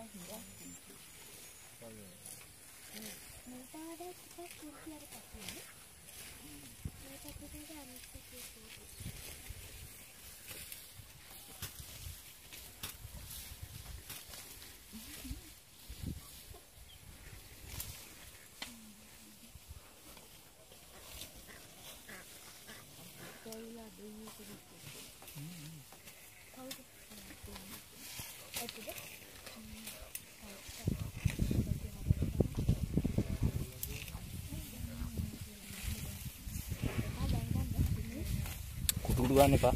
メーターで近くやるかしらね。メーターでじゃあ見つけて。Duluan nih pak